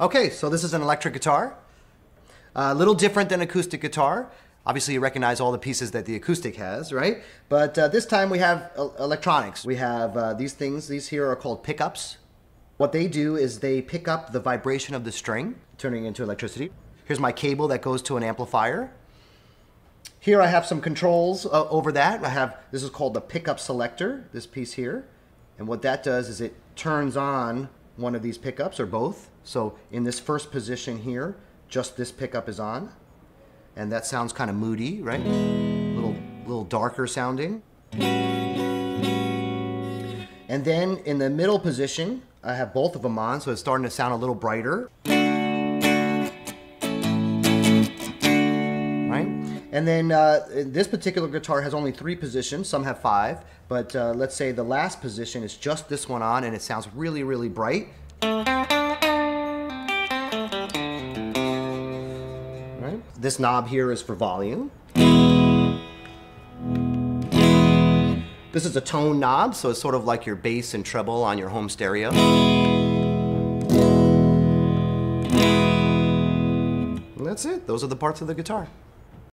Okay, so this is an electric guitar. A little different than acoustic guitar. Obviously, you recognize all the pieces that the acoustic has, right? But uh, this time we have electronics. We have uh, these things. These here are called pickups. What they do is they pick up the vibration of the string, turning into electricity. Here's my cable that goes to an amplifier. Here I have some controls uh, over that. I have, this is called the pickup selector, this piece here. And what that does is it turns on one of these pickups or both. So in this first position here, just this pickup is on. And that sounds kind of moody, right? Little, little darker sounding. And then in the middle position, I have both of them on, so it's starting to sound a little brighter. And then uh, this particular guitar has only three positions. Some have five, but uh, let's say the last position is just this one on and it sounds really, really bright. Right? This knob here is for volume. This is a tone knob, so it's sort of like your bass and treble on your home stereo. That's it. Those are the parts of the guitar.